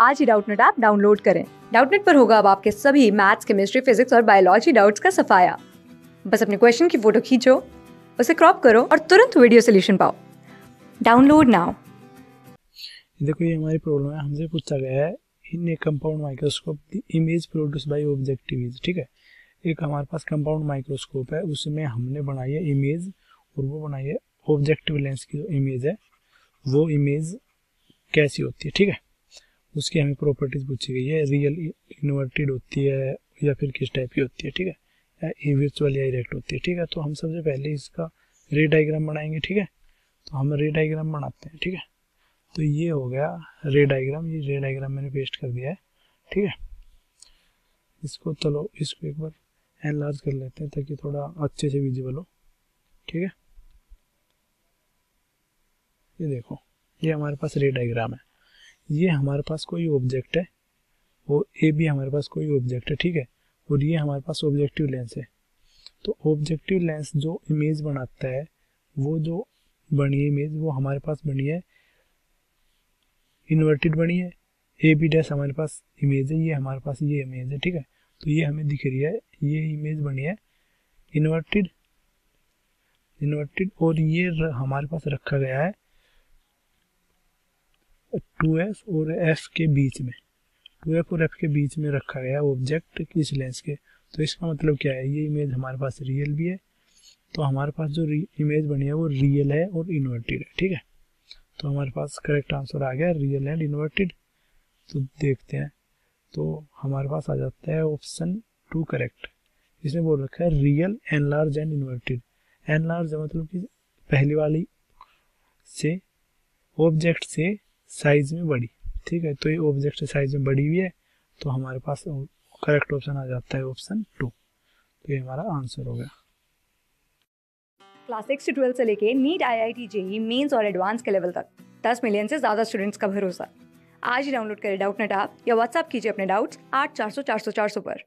आज ही Doubtnut app download करें। डाउटनेट पर होगा अब आपके सभी मैथ्स, केमिस्ट्री, फिजिक्स और बायोलॉजी डाउट्स का सफाया। बस अपने क्वेश्चन की फ़ोटो खींचो, उसे क्रॉप करो और तुरंत वीडियो सोल्यूशन पाओ। Download now. देखो, ये हमारी प्रॉब्लम है, हमसे पूछा गया है, in a compound microscope the image produce by objective image ठीक है? एक हमारे पास कंपाउंड माइक्रोस्कोप है, उसमें हमने बनाई है इमेज और वो बनाई है ऑब्जेक्टिव लेंस की जो इमेज है, वो इमेज कैसी होती है, ठीक है? उसकी हमें प्रॉपर्टीज़ पूछी गई है। रियल इन्वर्टेड होती है या फिर किस टाइप की होती है, ठीक है? या वर्चुअल या इरेक्ट होती है, ठीक है? तो हम सबसे पहले इसका रे डाइग्राम बनाएँगे, ठीक है? तो हम रे डाइग्राम बनाते हैं, ठीक है? तो ये हो गया रे डाइग्राम ये रे डाइग्राम मैंने पेस्ट कर दिया है, ठीक है? इसको चलो, इसको एक बार एनलार्ज कर लेते हैं ताकि थोड़ा अच्छे से विजिबल हो, ठीक है? ये देखो, ये हमारे पास रे डाइग्राम है। ये हमारे पास कोई ऑब्जेक्ट है। वो ए भी हमारे पास कोई ऑब्जेक्ट है, ठीक है? और ये हमारे पास ऑब्जेक्टिव लेंस है। तो ऑब्जेक्टिव लेंस जो इमेज बनाता है, वो जो बनी है इमेज वो हमारे पास बनी है। इन्वर्टेड बनी है। ए बी डैश हमारे पास इमेज है, ये हमारे पास ये इमेज है, ठीक है? तो ये हमें दिख रही है, ये इमेज बनी है। इन्वर्टेड इन्वर्टेड और ये हमारे पास रखा गया है। टू एफ़ और एफ़ के बीच में। टू एफ़ और एफ़ के बीच में रखा गया ऑब्जेक्ट किस लेंस के? तो इसका मतलब क्या है? ये इमेज हमारे पास रियल भी है तो हमारे पास जो इमेज बनी है वो रियल है और इन्वर्टेड है, ठीक है? तो हमारे पास करेक्ट आंसर आ गया रियल एंड इन्वर्टेड तो देखते हैं। तो हमारे पास आ जाता है ऑप्शन टू करेक्ट इसमें बोल रखा है real enlarged and inverted enlarged मतलब कि पहली वाली से ऑब्जेक्ट से साइज़ में बड़ी, ठीक है? तो ये ऑब्जेक्ट साइज़ में बड़ी हुई है तो हमारे पास करेक्ट ऑप्शन आ जाता है ऑप्शन टू तो ये हमारा आंसर हो गया. क्लास सिक्स से ट्वेल्थ से लेके NEET I I T JEE mains और एडवांस के लेवल तक, दस मिलियन से ज़्यादा स्टूडेंट्स का भरोसा. आज ही डाउनलोड करें डाउट नेट आप या व्हाट्सअप कीजिए अपने डाउट्स आठ चार सौ चार सौ चार सौ पर.